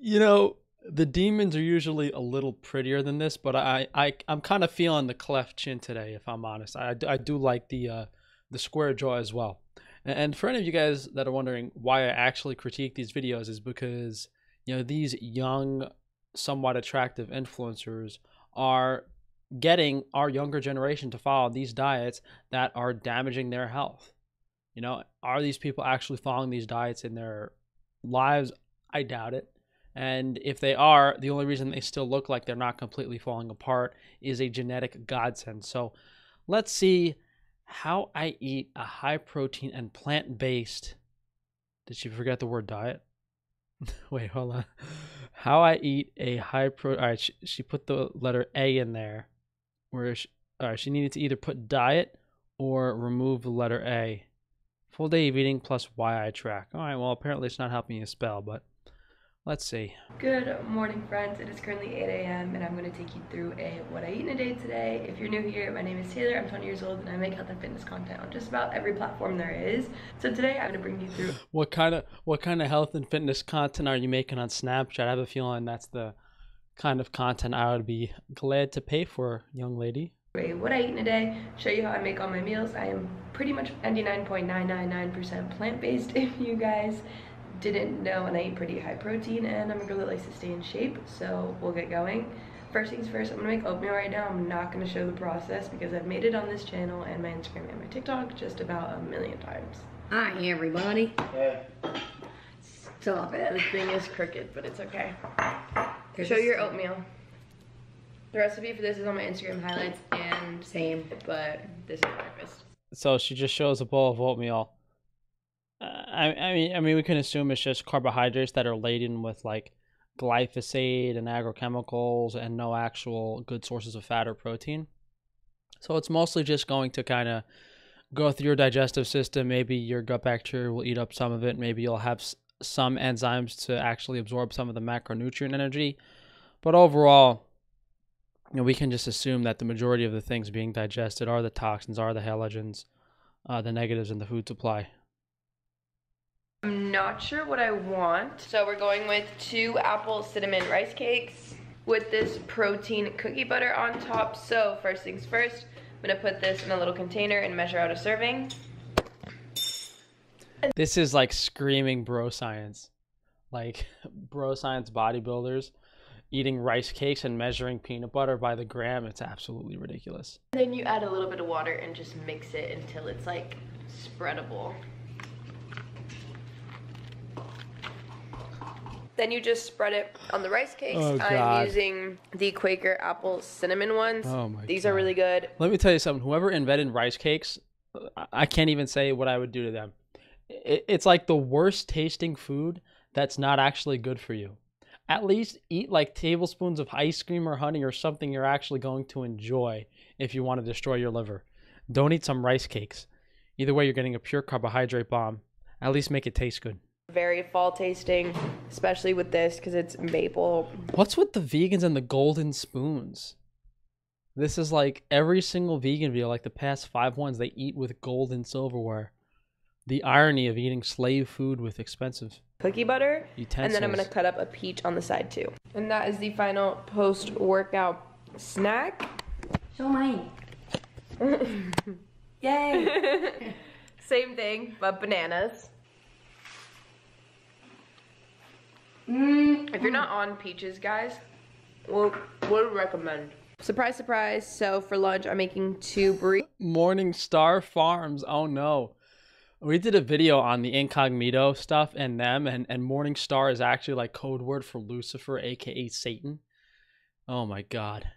You know, the demons are usually a little prettier than this, but I, I I'm kind of feeling the cleft chin today, if I'm honest. I, I do like the uh, the square jaw as well. And for any of you guys that are wondering why I actually critique these videos, is because you know these young, somewhat attractive influencers are getting our younger generation to follow these diets that are damaging their health. You know, are these people actually following these diets in their lives? I doubt it. And if they are, the only reason they still look like they're not completely falling apart is a genetic godsend. So let's see how I eat a high protein and plant based. Did she forget the word diet? Wait, hold on. How I eat a high pro. All right, she, she put the letter A in there. Where she, all right, she needed to either put diet or remove the letter A. Full day of eating plus YI track. All right, well, apparently it's not helping you spell, but Let's see. Good morning, friends. It is currently 8 a.m. and I'm going to take you through a what I eat in a day today. If you're new here, my name is Taylor. I'm 20 years old and I make health and fitness content on just about every platform there is. So today I'm going to bring you through. What kind of what kind of health and fitness content are you making on Snapchat? I have a feeling that's the kind of content I would be glad to pay for, young lady. What I eat in a day, show you how I make all my meals. I am pretty much 99.999% plant-based if you guys didn't know and I eat pretty high protein and I'm really like to stay in shape so we'll get going. First things first, I'm gonna make oatmeal right now. I'm not gonna show the process because I've made it on this channel and my Instagram and my TikTok just about a million times. Hi everybody. Hey. Stop it. This thing is crooked, but it's okay. show your oatmeal. The recipe for this is on my Instagram highlights and same, but this is breakfast. So she just shows a bowl of oatmeal I, I mean, I mean, we can assume it's just carbohydrates that are laden with like glyphosate and agrochemicals and no actual good sources of fat or protein. So it's mostly just going to kind of go through your digestive system. Maybe your gut bacteria will eat up some of it. Maybe you'll have some enzymes to actually absorb some of the macronutrient energy. But overall, you know, we can just assume that the majority of the things being digested are the toxins, are the halogens, uh, the negatives in the food supply. I'm not sure what I want. So we're going with two apple cinnamon rice cakes with this protein cookie butter on top. So first things first, I'm gonna put this in a little container and measure out a serving. This is like screaming bro science. Like bro science bodybuilders eating rice cakes and measuring peanut butter by the gram. It's absolutely ridiculous. Then you add a little bit of water and just mix it until it's like spreadable. Then you just spread it on the rice cakes. Oh, I'm using the Quaker apple cinnamon ones. Oh my These God. are really good. Let me tell you something. Whoever invented rice cakes, I can't even say what I would do to them. It's like the worst tasting food that's not actually good for you. At least eat like tablespoons of ice cream or honey or something you're actually going to enjoy if you want to destroy your liver. Don't eat some rice cakes. Either way, you're getting a pure carbohydrate bomb. At least make it taste good very fall tasting, especially with this because it's maple. What's with the vegans and the golden spoons? This is like every single vegan video, like the past five ones, they eat with gold and silverware. The irony of eating slave food with expensive cookie butter. Utensils. And then I'm going to cut up a peach on the side too. And that is the final post workout snack. Show mine. Yay. Same thing, but bananas. Mm. If you're not on peaches, guys, we'll, would recommend. Surprise, surprise. So for lunch, I'm making two burritos. Morning Star Farms. Oh no. We did a video on the incognito stuff and them, and, and Morning Star is actually like code word for Lucifer, aka Satan. Oh my god.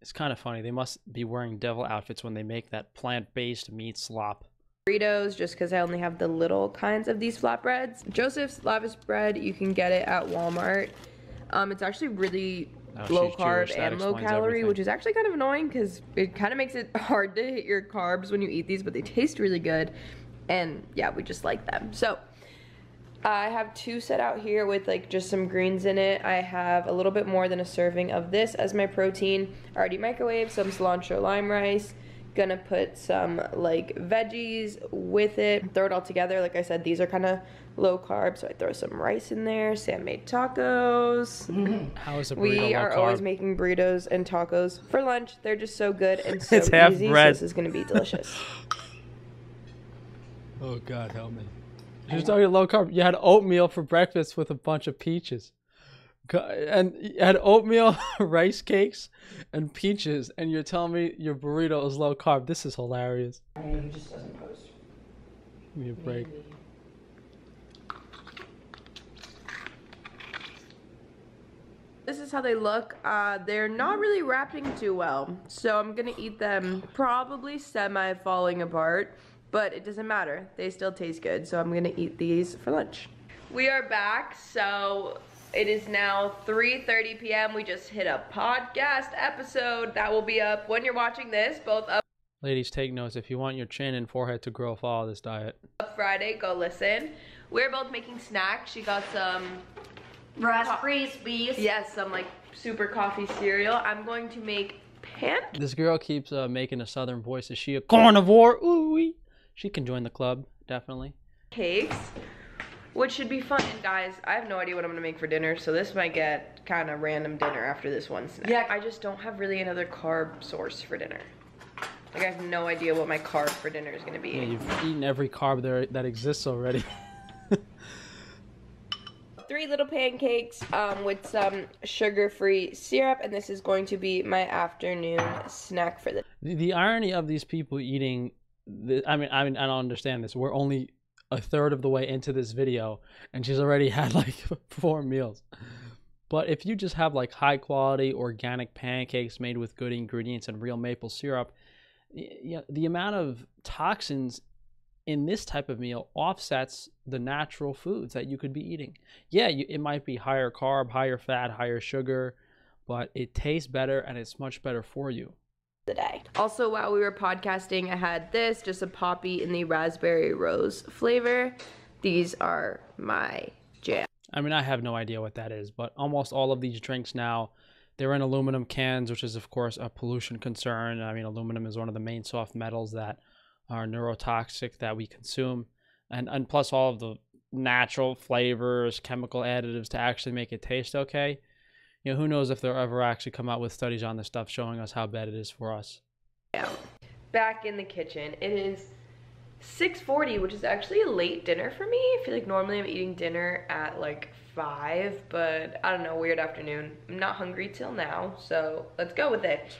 It's kind of funny. They must be wearing devil outfits when they make that plant based meat slop burritos just because I only have the little kinds of these flatbreads. Joseph's Lavash Bread, you can get it at Walmart. Um, it's actually really oh, low carb Jewish. and low calorie, everything. which is actually kind of annoying because it kind of makes it hard to hit your carbs when you eat these, but they taste really good. And yeah, we just like them. So I have two set out here with like just some greens in it. I have a little bit more than a serving of this as my protein. Already microwaved, some cilantro lime rice, Gonna put some like veggies with it, throw it all together. Like I said, these are kind of low carb, so I throw some rice in there. Sam made tacos. How is a burrito We are low always carb? making burritos and tacos for lunch. They're just so good and so It's half easy. bread. So this is gonna be delicious. Oh God, help me! You're talking low carb. You had oatmeal for breakfast with a bunch of peaches, Go- and had oatmeal, rice cakes, and peaches, and you're telling me your burrito is low carb. This is hilarious. I mean, he just doesn't post. Give me a break. This is how they look. Uh, they're not really wrapping too well, so I'm gonna eat them probably semi falling apart, but it doesn't matter. They still taste good, so I'm gonna eat these for lunch. We are back, so it is now 3:30 p.m. We just hit a podcast episode that will be up when you're watching this, both up Ladies, take notes. If you want your chin and forehead to grow, follow this diet. Friday. Go listen. We're both making snacks. She got some Raspberries, please. Yes, some like super coffee cereal. I'm going to make pan This girl keeps uh, making a southern voice. Is she a carnivore? Ooh, she can join the club, definitely. cakes, which should be fun. And guys, I have no idea what I'm gonna make for dinner, so this might get kind of random dinner after this one snack. Yeah. I just don't have really another carb source for dinner. Like I have no idea what my carb for dinner is gonna be. Yeah, you've eaten every carb there that exists already. Three little pancakes um, with some sugar-free syrup, and this is going to be my afternoon snack for the The, the irony of these people eating, the, I mean, I mean, I don't understand this. We're only a third of the way into this video, and she's already had like four meals. But if you just have like high quality organic pancakes made with good ingredients and real maple syrup, y- yeah, the amount of toxins in this type of meal offsets the natural foods that you could be eating. Yeah, you, it might be higher carb, higher fat, higher sugar, but it tastes better and it's much better for you. The day. Also, while we were podcasting, I had this, just a Poppi in the raspberry rose flavor. These are my jam. I mean, I have no idea what that is, but almost all of these drinks now, they're in aluminum cans, which is of course a pollution concern. I mean, aluminum is one of the main soft metals that are neurotoxic that we consume, and and plus all of the natural flavors, chemical additives to actually make it taste okay. You know, who knows if they'll ever actually come out with studies on this stuff showing us how bad it is for us. Back in the kitchen. It is 6:40, which is actually a late dinner for me. I feel like normally I'm eating dinner at like 5, but I don't know, weird afternoon. I'm not hungry till now, so let's go with it.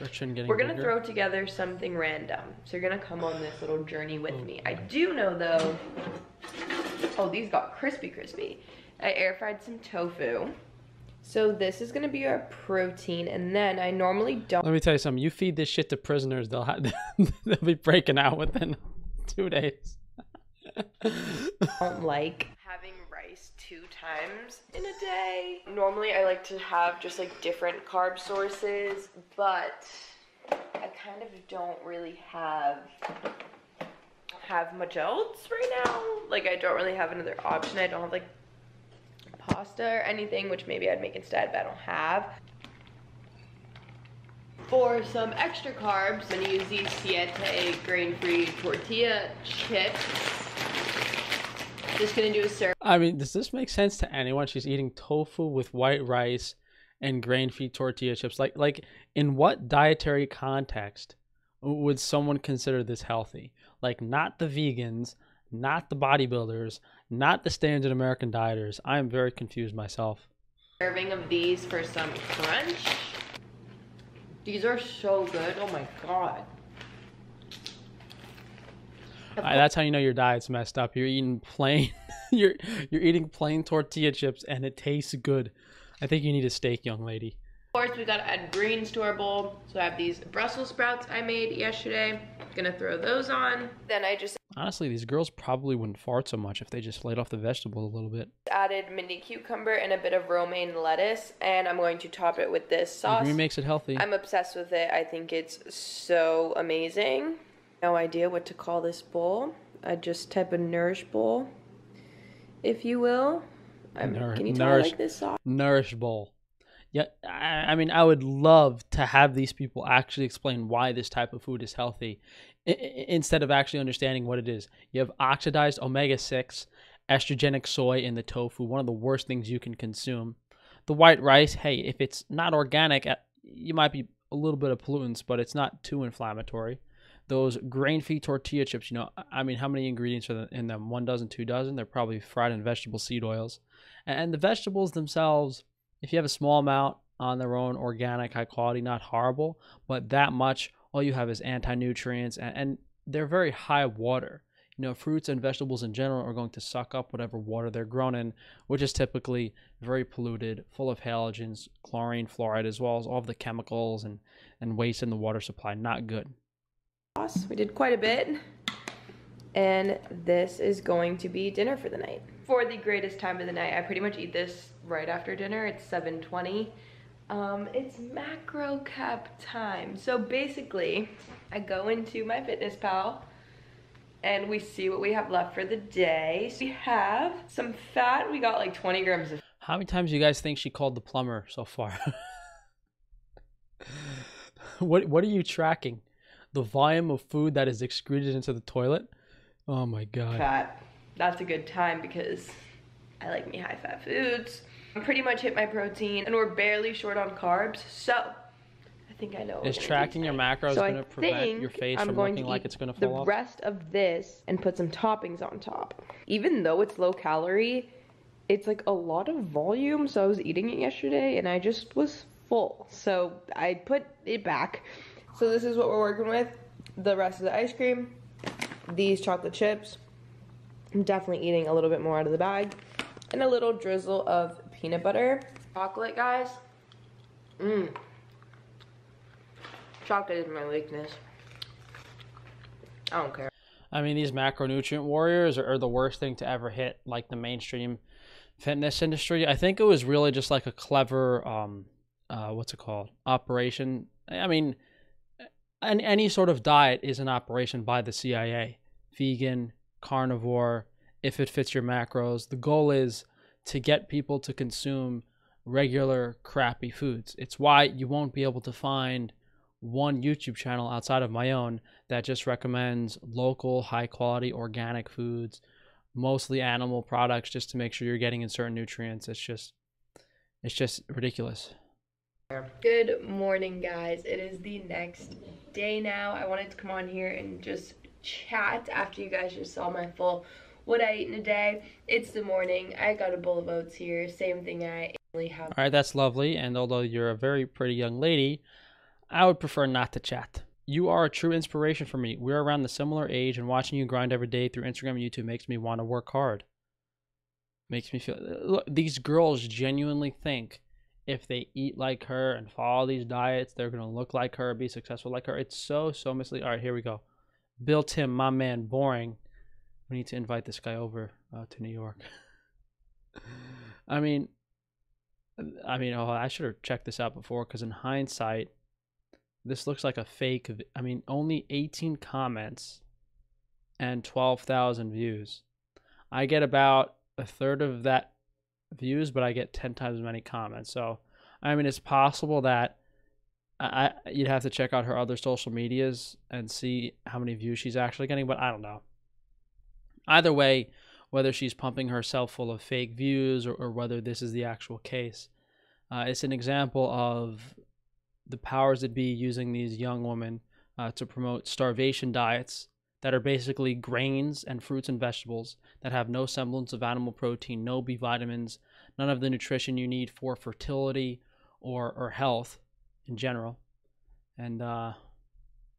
We're gonna bigger. throw together something random. So you're gonna come on this little journey with oh, me. I do know though. Oh, these got crispy, crispy. I air fried some tofu. So this is gonna be our protein, and then I normally don't Let me tell you something. You feed this shit to prisoners, they'll have, they'll be breaking out within two days. don't like having rice two times in a day. Normally, I like to have just like different carb sources, but I kind of don't really have have much else right now. Like I don't really have another option. I don't have like pasta or anything, which maybe I'd make instead, but I don't have. For some extra carbs, I'm gonna use these Siete grain-free tortilla chips. Just gonna do a serve. I mean, does this make sense to anyone? She's eating tofu with white rice and grain-free tortilla chips. Like, like in what dietary context would someone consider this healthy? Like, not the vegans, not the bodybuilders, not the standard American dieters. I am very confused myself. serving of these for some crunch. These are so good. Oh my god. I, that's how you know your diet's messed up. You're eating plain, you're you're eating plain tortilla chips, and it tastes good. I think you need a steak, young lady. Of course, we gotta add greens to our bowl. So I have these Brussels sprouts I made yesterday. Gonna throw those on. Then I just Honestly, these girls probably wouldn't fart so much if they just laid off the vegetable a little bit. added mini cucumber and a bit of romaine lettuce, and I'm going to top it with this sauce. Green makes it healthy. I'm obsessed with it. I think it's so amazing. No idea what to call this bowl. I just type a nourish bowl, if you will. I'm, Nour- can you tell I nourish. like this sauce? Nourish bowl. Yeah, I, I mean, I would love to have these people actually explain why this type of food is healthy I- instead of actually understanding what it is. You have oxidized omega 6, estrogenic soy in the tofu, one of the worst things you can consume. The white rice, hey, if it's not organic, uh, you might be a little bit of pollutants, but it's not too inflammatory. Those grain-free tortilla chips, you know, I mean, how many ingredients are in them? One dozen, two dozen? They're probably fried in vegetable seed oils. And the vegetables themselves, if you have a small amount on their own, organic, high quality, not horrible, but that much, all you have is anti nutrients and, and they're very high water. You know, fruits and vegetables in general are going to suck up whatever water they're grown in, which is typically very polluted, full of halogens, chlorine, fluoride, as well as all of the chemicals and, and waste in the water supply. Not good. We did quite a bit. And this is going to be dinner for the night. For the greatest time of the night, I pretty much eat this right after dinner. It's 7.20. Um, it's macro cap time. So basically, I go into my Fitness Pal and we see what we have left for the day. So we have some fat. We got like 20 grams of How many times do you guys think she called the plumber so far? what what are you tracking? The volume of food that is excreted into the toilet? Oh my god. Fat. That's a good time because I like me high fat foods. I pretty much hit my protein and we're barely short on carbs. So I think I know. Is tracking your macros so going to prevent your face I'm from going looking to like it's going to the fall off? The rest of this and put some toppings on top. Even though it's low calorie, it's like a lot of volume. So I was eating it yesterday and I just was full. So I put it back. So this is what we're working with. The rest of the ice cream, these chocolate chips. I'm definitely eating a little bit more out of the bag. And a little drizzle of peanut butter. Chocolate, guys. Mmm. Chocolate is my weakness. I don't care. I mean, these macronutrient warriors are, are the worst thing to ever hit like the mainstream fitness industry. I think it was really just like a clever, um, uh, what's it called, operation. I mean, an, any sort of diet is an operation by the CIA. Vegan, carnivore, if it fits your macros. The goal is to get people to consume regular crappy foods. It's why you won't be able to find one YouTube channel outside of my own that just recommends local, high quality, organic foods, mostly animal products, just to make sure you're getting in certain nutrients. It's just, it's just ridiculous. Good morning, guys. It is the next day now. I wanted to come on here and just chat after you guys just saw my full what I eat in a day. It's the morning. I got a bowl of oats here. Same thing I only have. All right, that's lovely. And although you're a very pretty young lady, I would prefer not to chat. You are a true inspiration for me. We're around the similar age, and watching you grind every day through Instagram and YouTube makes me want to work hard. Makes me feel. Look, these girls genuinely think if they eat like her and follow these diets, they're gonna look like her, be successful like her. It's so so misleading. All right, here we go. Bill Tim, my man, boring. We need to invite this guy over uh, to New York. I mean, I mean, oh, I should have checked this out before because in hindsight, this looks like a fake. I mean, only 18 comments and 12,000 views. I get about a third of that views, but I get 10 times as many comments. So, I mean, it's possible that I, you'd have to check out her other social medias and see how many views she's actually getting, but I don't know. Either way, whether she's pumping herself full of fake views or, or whether this is the actual case, uh, it's an example of the powers that be using these young women uh, to promote starvation diets that are basically grains and fruits and vegetables that have no semblance of animal protein, no B vitamins, none of the nutrition you need for fertility or, or health in general. And, uh,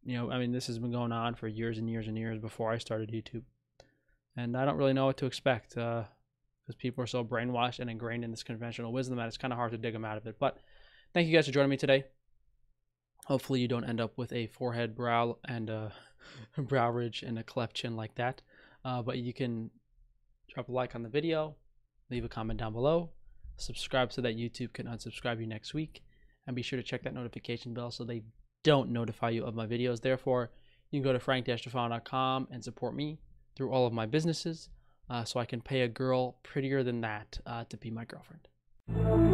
you know, I mean, this has been going on for years and years and years before I started YouTube. And I don't really know what to expect because uh, people are so brainwashed and ingrained in this conventional wisdom that it's kind of hard to dig them out of it. But thank you guys for joining me today. Hopefully, you don't end up with a forehead, brow, and a brow ridge and a cleft chin like that. Uh, but you can drop a like on the video, leave a comment down below, subscribe so that YouTube can unsubscribe you next week, and be sure to check that notification bell so they don't notify you of my videos. Therefore, you can go to frank-tufano.com and support me through all of my businesses uh, so I can pay a girl prettier than that uh, to be my girlfriend.